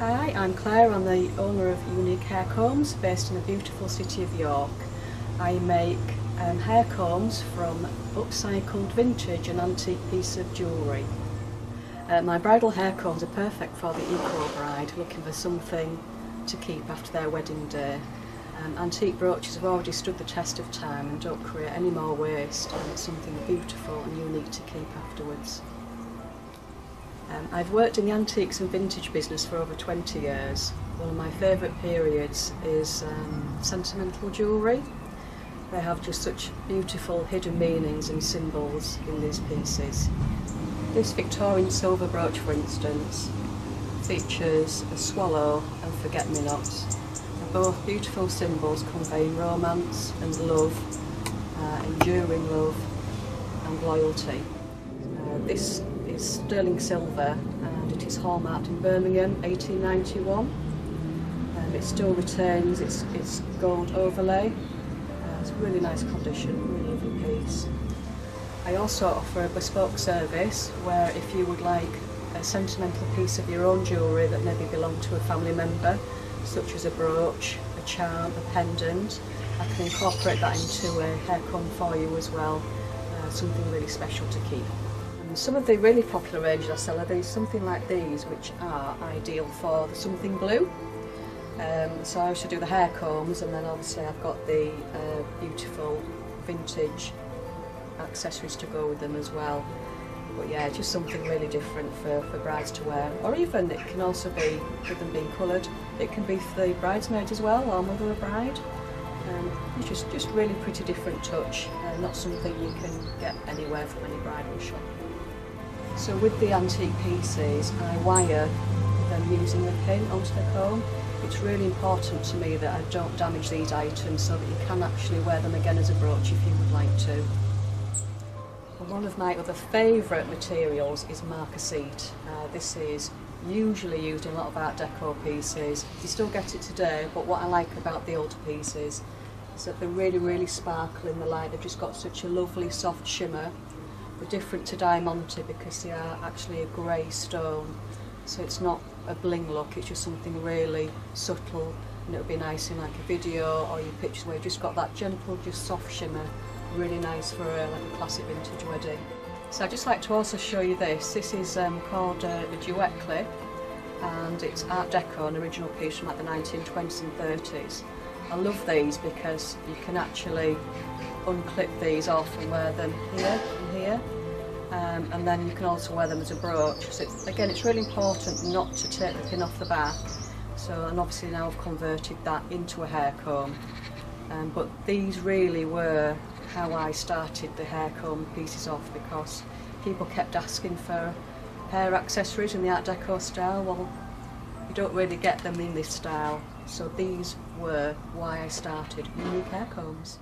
Hi, I'm Claire. I'm the owner of Unique Hair Combs based in the beautiful city of York. I make um, hair combs from upcycled vintage and antique piece of jewellery. Uh, my bridal hair combs are perfect for the eco bride looking for something to keep after their wedding day. Um, antique brooches have already stood the test of time and don't create any more waste and it's something beautiful and unique to keep afterwards. Um, I've worked in the antiques and vintage business for over 20 years. One of my favourite periods is um, sentimental jewellery. They have just such beautiful hidden meanings and symbols in these pieces. This Victorian silver brooch, for instance, features a swallow and forget-me-nots. Both beautiful symbols conveying romance and love, uh, enduring love and loyalty. Uh, this is sterling silver and it is hallmarked in Birmingham 1891 and it still retains its, its gold overlay. Uh, it's a really nice condition, really lovely piece. I also offer a bespoke service where if you would like a sentimental piece of your own jewellery that maybe belonged to a family member, such as a brooch, a charm, a pendant, I can incorporate that into a hair comb for you as well, uh, something really special to keep. Some of the really popular ranges I sell are these, something like these, which are ideal for something blue. Um, so I also do the hair combs and then obviously I've got the uh, beautiful vintage accessories to go with them as well. But yeah, just something really different for, for brides to wear. Or even it can also be, with them being coloured, it can be for the bridesmaid as well, or mother of bride. Um, it's just, just really pretty different touch, uh, not something you can get anywhere from any bridal shop. So with the antique pieces, I wire them using a pin onto the comb. It's really important to me that I don't damage these items so that you can actually wear them again as a brooch if you would like to. One of my other favourite materials is marcasite. Uh, this is usually used in a lot of art deco pieces. You still get it today, but what I like about the older pieces is that they're really, really sparkle in the light. They've just got such a lovely soft shimmer. Different to diamante because they are actually a grey stone. So it's not a bling look, it's just something really subtle and it would be nice in like a video or your pictures where you've just got that gentle, just soft shimmer really nice for a, like a classic vintage wedding. So I'd just like to also show you this. This is um, called uh, a duet clip and it's Art Deco, an original piece from like the 1920s and 30s. I love these because you can actually unclip these off and wear them here and here. Um, and then you can also wear them as a brooch. So it's, again, it's really important not to take the pin off the back. So, and obviously now I've converted that into a hair comb. Um, but these really were how I started the hair comb pieces off because people kept asking for hair accessories in the Art Deco style. Well, you don't really get them in this style. So these were why I started unique hair combs.